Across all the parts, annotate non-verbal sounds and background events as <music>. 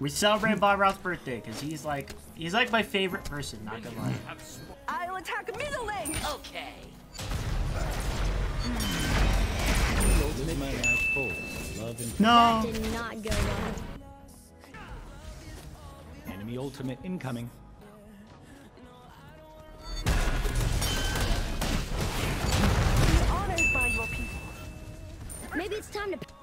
We celebrate Bob Ross's birthday because he's like he's like my favorite person. Not gonna lie. I'll attack middle lane. Okay. Live my life full. Love and No. Did not go well. enemy ultimate incoming. Be honored by your people. Maybe it's time to.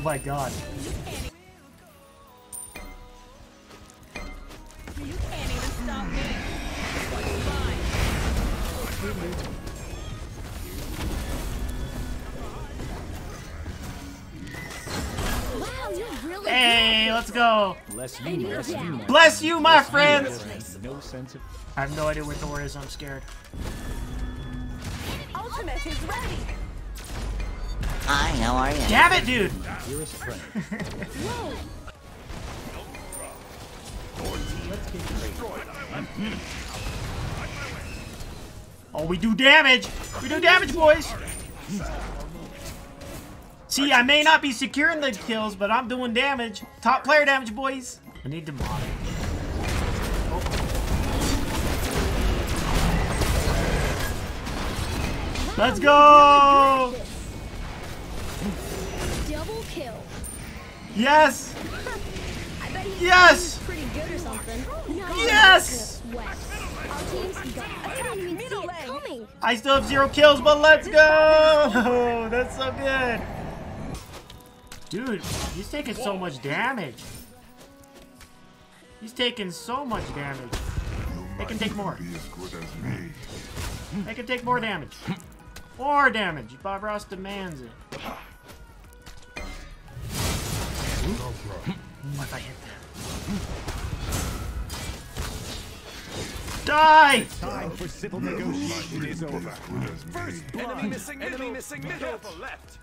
Oh my god. You can't even stop me. Wow, you're really Hey, let's go. Bless you, bless you, my Bless you, my friends. friend. No sense of I have no idea where Thor is. I'm scared. Ultimate is ready. Hi, how are you? Damn it, dude. <laughs> Oh, we do damage. We do damage, boys. See, I may not be securing the kills, but I'm doing damage. Top player damage, boys. I need to mod. Let's go! Yes! Yes! Yes! I still have zero kills, but let's go! <laughs> That's so good. Dude, he's taking so much damage. He's taking so much damage. They can take more. They can take more damage. More damage. Bob Ross demands it. What if I hit that? Die! Time for civil negotiation is over. As good as me. Enemy missing Enemy missing middle. Left.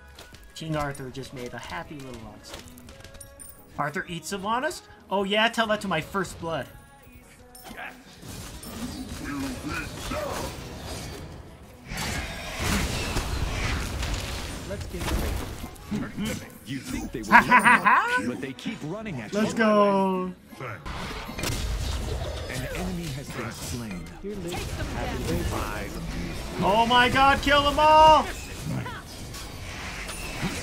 King Arthur just made a happy little monster. Arthur eats Sylvanus? Oh yeah, tell that to my first blood. Let's get ready. You think they ha! but they keep running at. Let's go! An enemy has been slain. Oh my god, kill them all!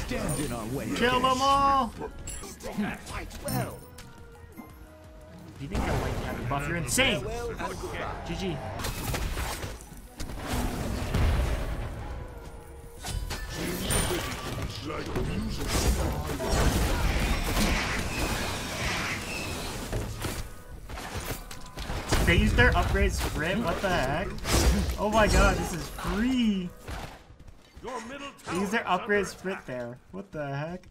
Stand in our way. Kill them all! You think I like a buff? You're insane! GG. They used their upgrade sprint? What the heck? Oh my god, this is free! Your middle They tower used their upgrade under sprint there. What the heck?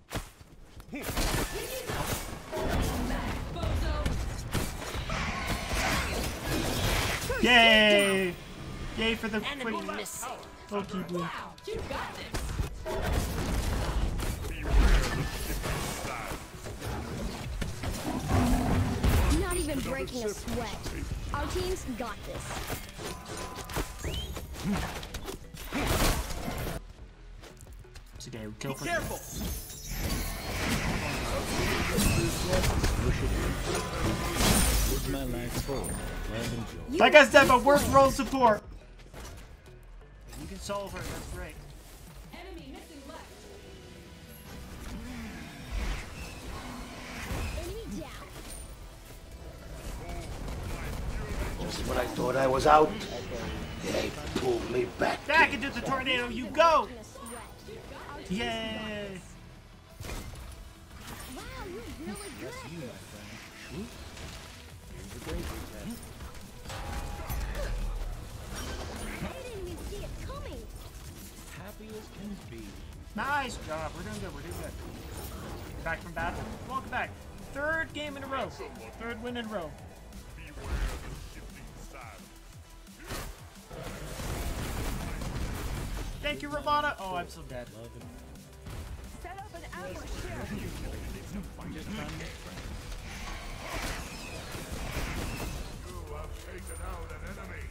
Yay! Yay for the quick Enemy missing. Loki blue. Got this. Not even breaking a sweat. Our team's got this. It's okay, we kill for Careful. Live my life full. Love and joy. Like I said, my worst role support. You can solve her, that's great. Just when I thought I was out, they pulled me back. Back into the tornado you go! Yay! Wow, you're really good. Nice job, we're doing good, we're doing good. Back from bathroom? Welcome back. Third game in a row. Third win in a row. Thank you, Romana. Oh, I'm so dead. Set up an. You have taken out an enemy.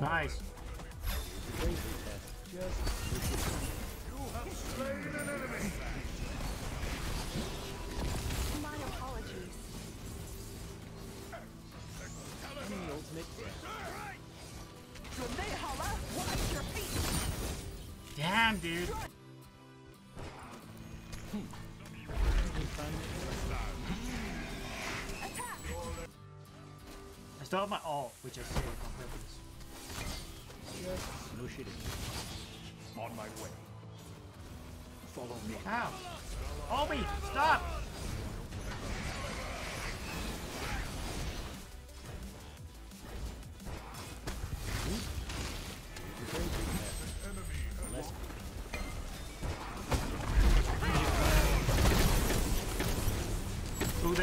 Nice. You have slain an enemy. Damn, dude. I still have my alt, which I saved on purpose. No shit. On my way. Follow me. Ow! Obi, stop!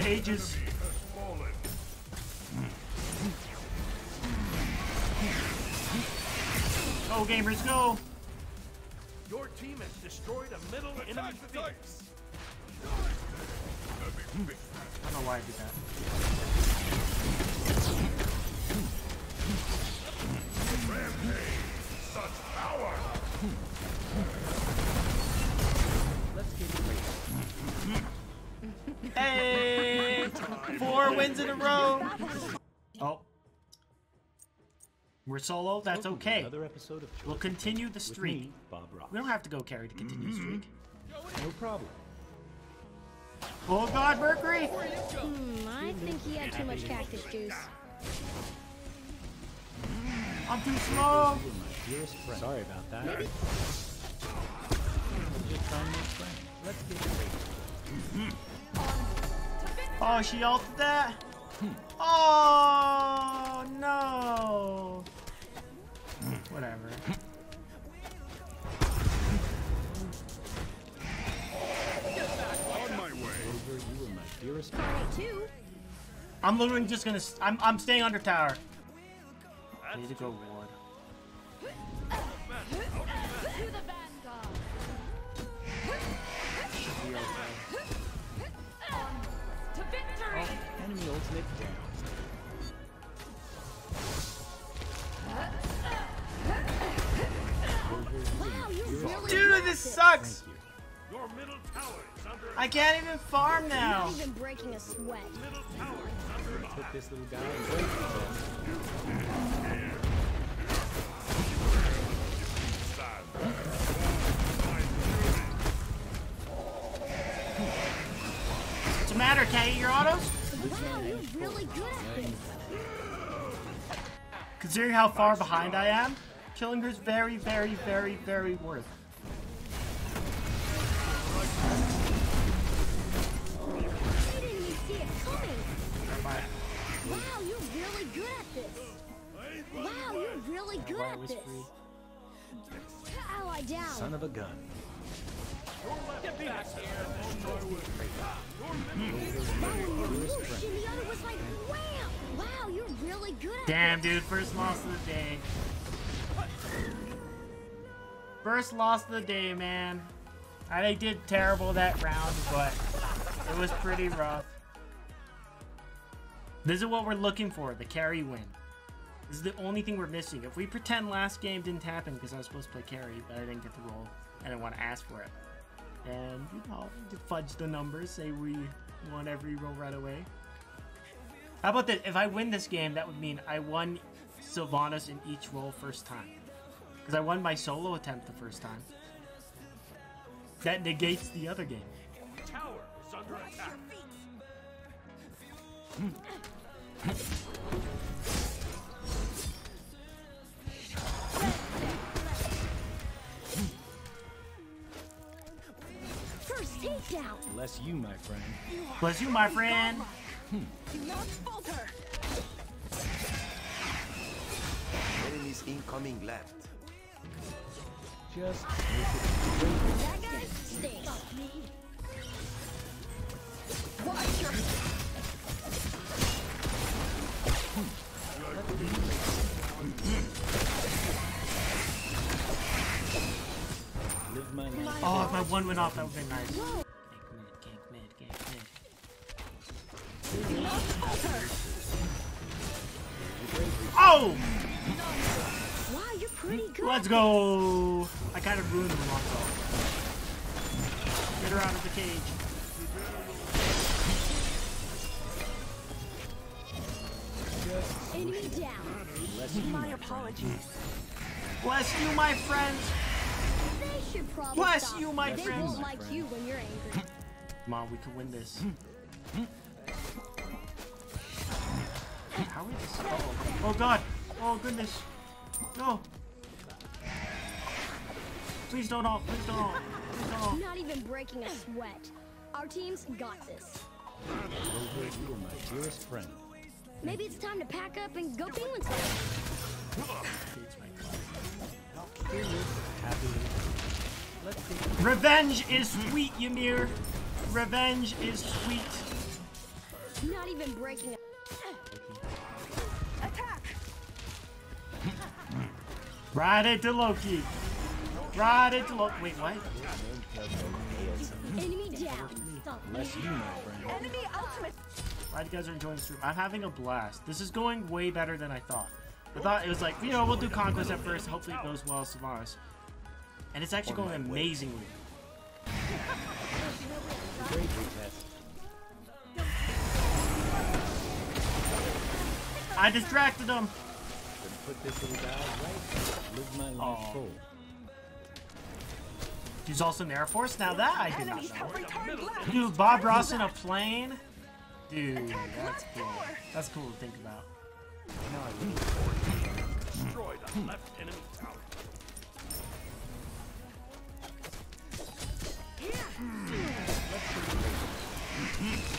Ages. Fallen. Go, gamers, go! Your team has destroyed a middle enemy Phoenix. I don't know why I did that. Such power! Hey! Four wins in a row! Oh. We're solo? That's okay. Another episode of We'll continue the streak. Bob Ross. We don't have to go carry to continue the streak. No problem. Oh god, Mercury! Hmm, I think he had too much cactus juice. I'm too slow! You were my dearest friend. Sorry about that. I'm just trying to make. Let's get it Oh, she ulted that? Hmm. Oh, no! Whatever. On my way. over. You were my dearest friend. Carnate too. I'm literally just gonna. s- I'm, I'm staying under tower. I need to go I can't even farm now! Not even breaking a sweat. middle tower is under Took this little guy and break. What's the matter, Kay? Your autos? Wow, you're really good at this. Considering how far behind I am, killing her is very, very, very, very worth. Wham! Wow, you're really good at Damn, dude, first loss of the day. First loss of the day, man. I did terrible that round, but it was pretty rough. This is what we're looking for, the carry win. This is the only thing we're missing. If we pretend last game didn't happen because I was supposed to play carry, but I didn't get the role, I didn't want to ask for it. And, you know, fudge the numbers, say we won every role right away. How about that? If I win this game, that would mean I won Sylvanus in each role first time. Because I won my solo attempt the first time. That negates the other game. tower is under attack. <laughs> First takedown. Bless you, my friend. Bless you, my friend. Do not falter. Enemies incoming left. Just That guy stinks. Watch your live my life. Oh, if my one went off, that would have been nice. Let's go! I kind of ruined the long ball. Get her out of the cage. Enemy down. Bless you, my my apologies. Bless you, my friends! They should probably Bless stop. you, my They friends. won't like you when you're angry. <laughs> Come on, we can win this. How are we. Oh, oh god! Oh goodness! No! Please don't all! Please don't all! Please don't all! Not even breaking a sweat. Our team's got this. Rover, you are my dearest friend. Maybe it's time to pack up and go penguins. Revenge is sweet, Ymir! Revenge is sweet! Not even breaking a... Ride it to Loki! Ride into to Loki! Wait, what? Enemy down. Stop. Bless you, my friend. Enemy ultimate. Glad you guys are enjoying the stream. I'm having a blast. This is going way better than I thought. I thought it was like, you know, we'll do Conquest at first. Hopefully it goes well, Savaris. And it's actually going amazingly. Great retest. I distracted him! Put this little guy right. Live my life Aw. full. He's also in the Air Force. Now that I did not know. have. Dude, Bob Ross in a plane? Dude, that's cool. That's cool to think about. Destroy the left enemy tower.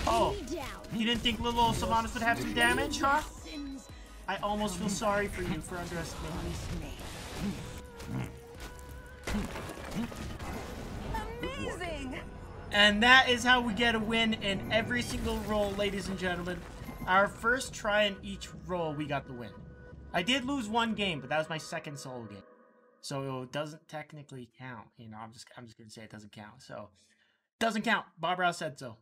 Oh, you didn't think little old Sylvanus would have some damage, huh? I almost feel sorry for you for underestimating me. Amazing. And that is how we get a win in every single role, ladies and gentlemen. Our first try in each role, we got the win. I did lose one game, but that was my second solo game. So it doesn't technically count. You know, I'm just I'm just gonna say it doesn't count. So doesn't count. Bob Ross said so.